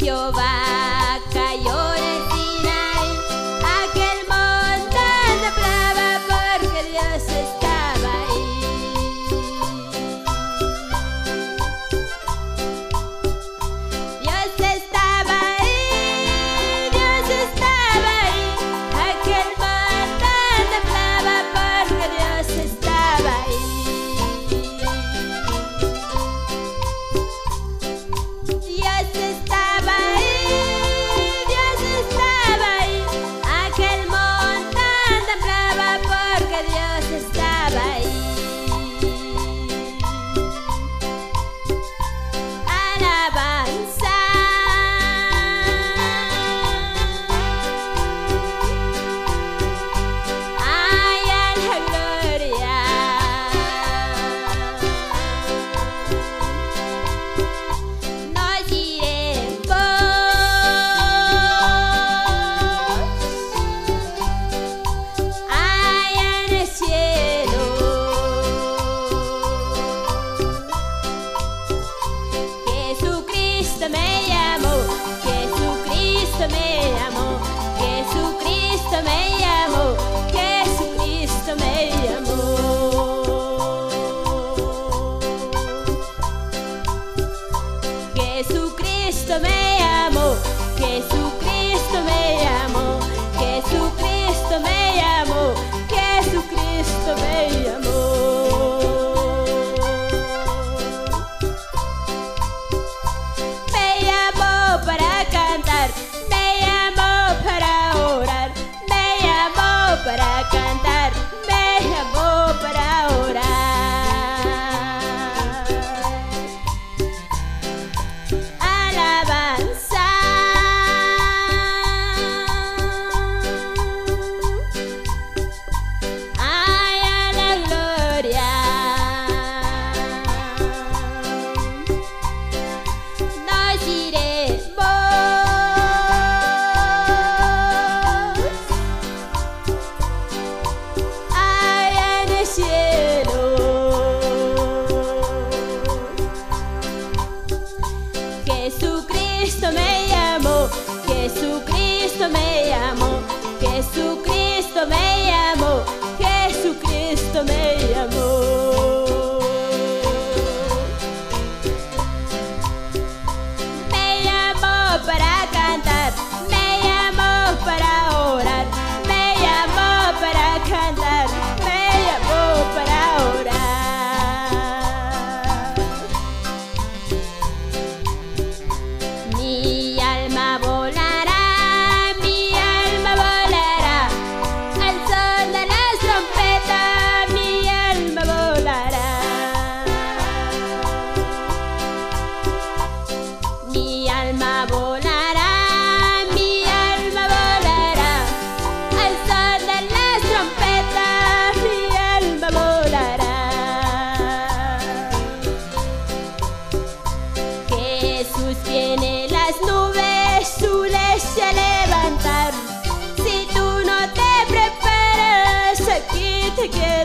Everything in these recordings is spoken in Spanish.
Jehová. que su together.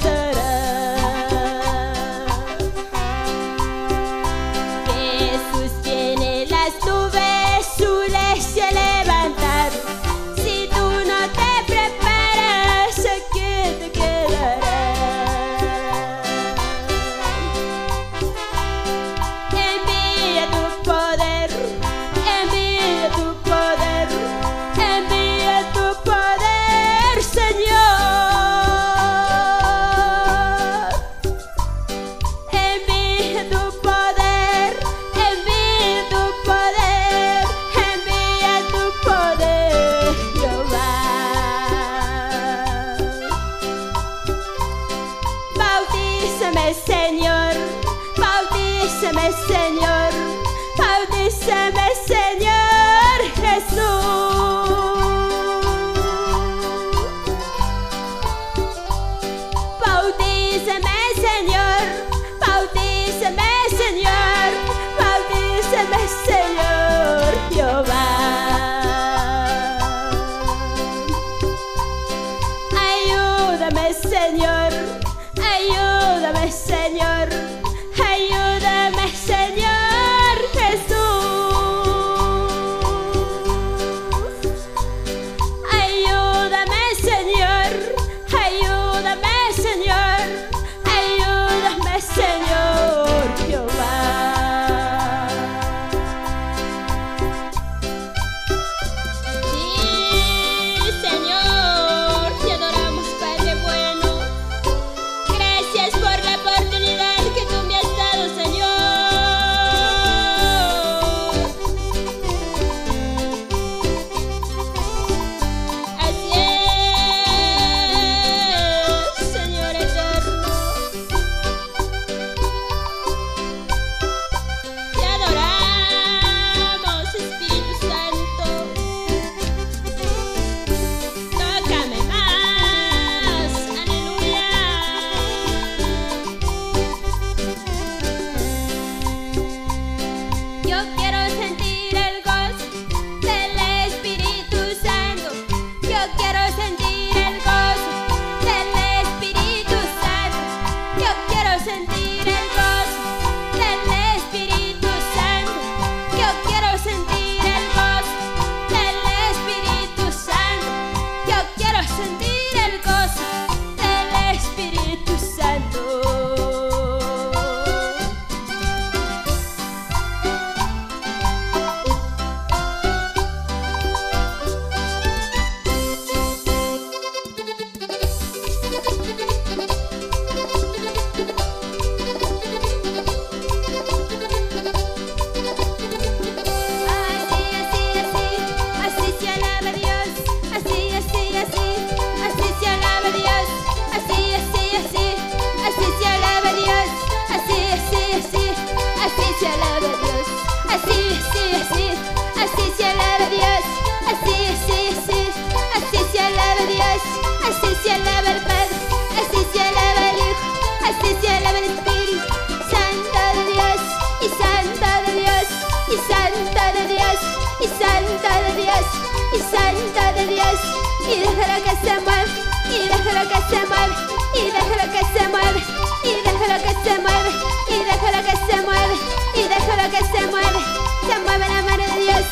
se mueve, y déjalo que se mueve, y déjalo que se mueve, y déjalo que se mueve, y déjalo que se mueve, y déjalo que se mueve. Se mueve la mano de Dios,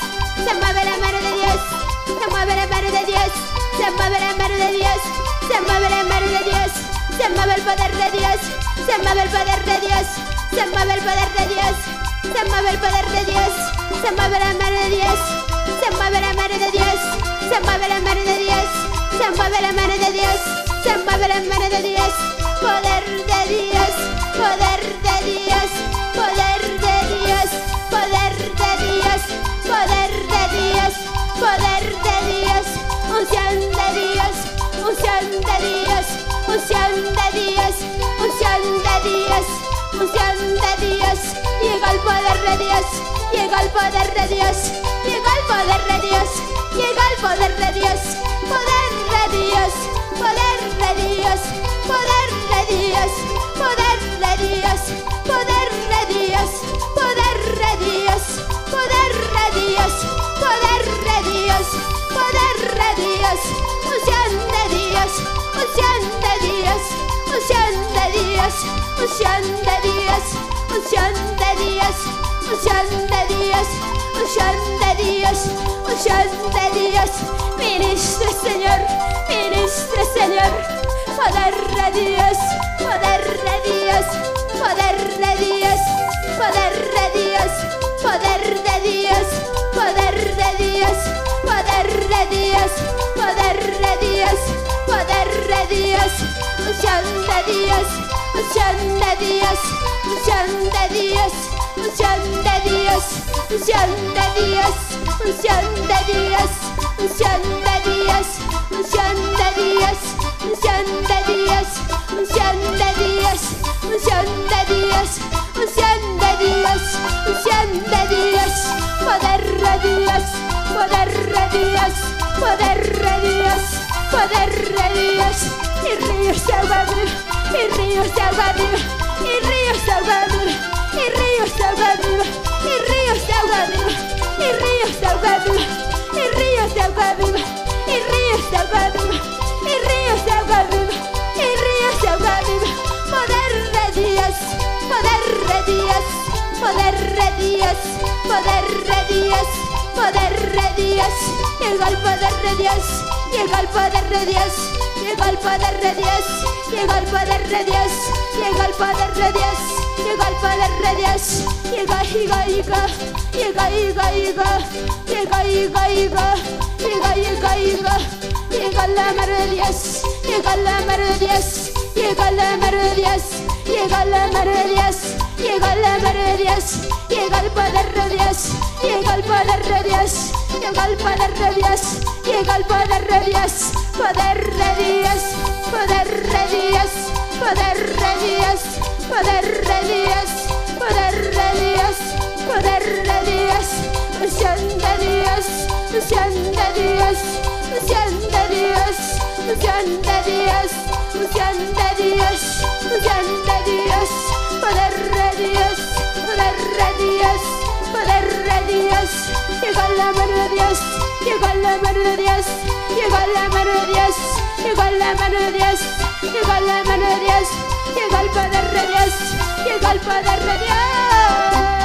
se mueve la mano de Dios, se mueve la mano de Dios, se mueve la mano de Dios, se mueve la mano de Dios, se mueve el poder de Dios, se mueve el poder de Dios, se mueve el poder de Dios, se mueve el poder de Dios, se mueve la mano de Dios, se mueve la mano de Dios, se mueve la mano de Dios. Se mueve la mano de Dios, se mueve la mano de Dios, poder de Dios, poder de Dios, poder de Dios, poder de Dios, poder de Dios, poder de Dios, unción de Dios, unción de Dios, unción de Dios, unción de Dios, unción de Dios el poder de Dios, llega el poder de Dios, llega el poder de Dios, llega el poder de Dios, poder de Dios, poder de Dios, poder de Dios, poder de Dios, poder de Dios, poder de Dios, poder de Dios, poder de Dios, poder de Dios, unción de Dios, unción de Dios, unción de Dios, unción de Dios. Unción de Dios, unción de Dios, unción de Dios, unción de Dios. Ministro Señor, ministro Señor, poder de Dios, poder de Dios, poder de Dios, poder de Dios, poder de Dios, poder de Dios, poder de Dios, poder de Dios, poder de Dios, de Dios, de Dios unción de Dios, unción de Dios, unción de Dios, unción de Dios, unción de Dios, unción de Dios, unción de Dios, unción de Dios, unción de Dios, unción de Dios, unción de Dios, poder de Dios, poder de Dios, poder de Dios, poder de Dios, y ríos de agua y ríos de agua el río Salvador, el río Salvador, el río Salvador, el río Salvador, el río Salvador, el río Salvador, el río Salvador, el río Salvador, poder de Dios, poder de Dios, poder de Dios, poder de Dios, poder de Dios, el golpe de Dios, y el golpe de Dios llega el poder de Dios, llega el poder de Dios, llega el poder de Dios, llega el poder de Dios, llega, llega, llega, llega, llega, llega, llega, llega, llega, llega, llega, llega, llega la mano de Dios, llega la mano de Dios, llega la mano de Dios, llega la mano de Dios, llega la mano de Dios, llega el llega el poder de Dios, llega el poder de Dios, poder de Dios, poder de Dios, poder de Dios, poder de Dios, poder de Dios, poder de Dios, unción de Dios, unción de Dios, unción de Dios, unción de Dios, de Dios, la mano de Dios, llega la mano de Dios, llega la mano de Dios, llega la mano de Dios, llega la mano de Dios, llega el poder de Dios, llega el poder de Dios.